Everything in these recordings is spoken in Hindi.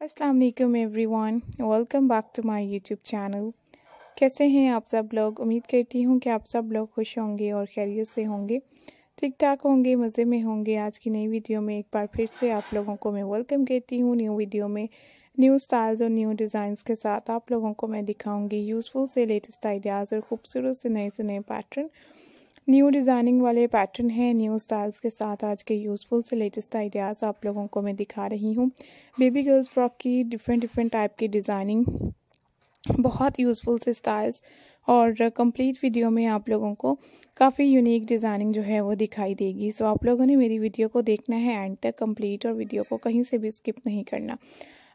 अस्सलाम वालेकुम everyone. Welcome back to my YouTube channel कैसे हैं आप सब लोग? उम्मीद करती हूँ कि आप सब लोग खुश होंगे और खैरियत से होंगे। ठीक ठाक होंगे, मज़े में होंगे। आज की नई वीडियो में एक बार फिर से आप लोगों को मैं वेलकम करती हूँ। न्यू वीडियो में न्यू स्टाइल्स और न्यू डिज़ाइंस के साथ आप लोगों को मैं दिखाऊँगी यूज़फुल से लेटेस्ट आइडियाज़ और ख़ूबसूरत से नए से नए पैटर्न न्यू डिज़ाइनिंग वाले पैटर्न हैं न्यू स्टाइल्स के साथ आज के यूज़फुल से लेटेस्ट आइडियाज़ आप लोगों को मैं दिखा रही हूँ। बेबी गर्ल्स फ्रॉक की डिफरेंट डिफरेंट टाइप की डिज़ाइनिंग बहुत यूज़फुल से स्टाइल्स और कंप्लीट वीडियो में आप लोगों को काफ़ी यूनिक डिज़ाइनिंग जो है वो दिखाई देगी। सो आप लोगों ने मेरी वीडियो को देखना है एंड तक कंप्लीट और वीडियो को कहीं से भी स्किप नहीं करना।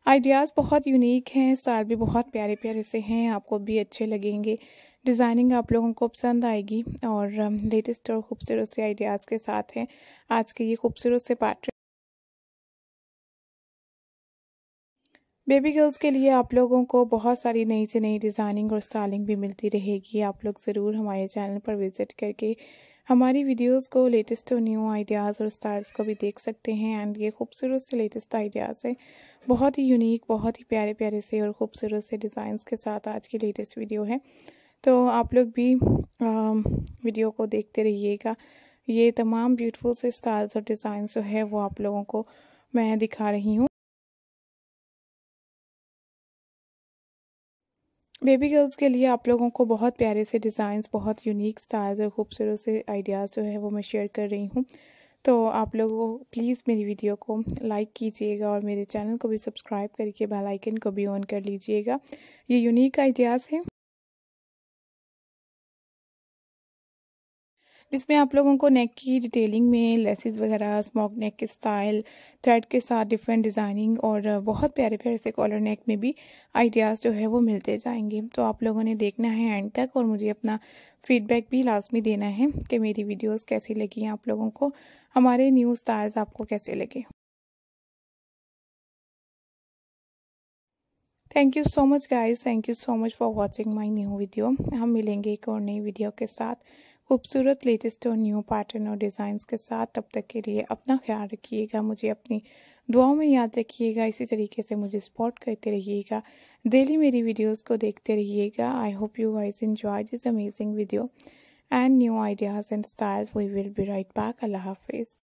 आइडियाज़ बहुत यूनिक हैं स्टाइल भी बहुत प्यारे प्यारे से हैं, आपको भी अच्छे लगेंगे। डिज़ाइनिंग आप लोगों को पसंद आएगी और लेटेस्ट और खूबसूरत से आइडियाज़ के साथ हैं। आज के ये खूबसूरत से पैटर्न बेबी गर्ल्स के लिए आप लोगों को बहुत सारी नई से नई डिज़ाइनिंग और स्टाइलिंग भी मिलती रहेगी। आप लोग ज़रूर हमारे चैनल पर विज़िट करके हमारी वीडियोस को लेटेस्ट और न्यू आइडियाज़ और स्टाइल्स को भी देख सकते हैं। एंड ये खूबसूरत से लेटेस्ट आइडियाज़ है। बहुत ही यूनिक बहुत ही प्यारे प्यारे से और खूबसूरत से डिज़ाइंस के साथ आज की लेटेस्ट वीडियो है। तो आप लोग भी वीडियो को देखते रहिएगा। ये तमाम ब्यूटीफुल से स्टाइल्स और डिज़ाइन जो है, वो आप लोगों को मैं दिखा रही हूँ। बेबी गर्ल्स के लिए आप लोगों को बहुत प्यारे से डिज़ाइंस बहुत यूनिक स्टाइल्स और खूबसूरत से आइडियाज़ जो है, वो मैं शेयर कर रही हूँ। तो आप लोगों प्लीज़ मेरी वीडियो को लाइक कीजिएगा और मेरे चैनल को भी सब्सक्राइब करके बेल आइकन को भी ऑन कर लीजिएगा। ये यूनिक आइडियाज़ हैं। जिसमें आप लोगों को नेक की डिटेलिंग में लेसिस वगैरह स्मोक नेक के स्टाइल थ्रेड के साथ डिफरेंट डिज़ाइनिंग और बहुत प्यारे प्यारे से कॉलर नेक में भी आइडियाज़ जो है वो मिलते जाएँगे। तो आप लोगों ने देखना है एंड तक और मुझे अपना फीडबैक भी लाजमी देना है कि मेरी वीडियोस कैसी लगी आप लोगों को, हमारे न्यू स्टाइल्स आपको कैसे लगे। Thank you so much guys thank you so much for watching my new video हम मिलेंगे एक और नई वीडियो के साथ। खूबसूरत लेटेस्ट और न्यू पैटर्न और डिज़ाइंस के साथ तब तक के लिए अपना ख्याल रखिएगा, मुझे अपनी दुआओं में याद रखिएगा, इसी तरीके से मुझे सपोर्ट करते रहिएगा डेली मेरी वीडियोस को देखते रहिएगा I hope you guys enjoy this amazing video and new ideas and styles we will be right back अल्लाह हाफिज़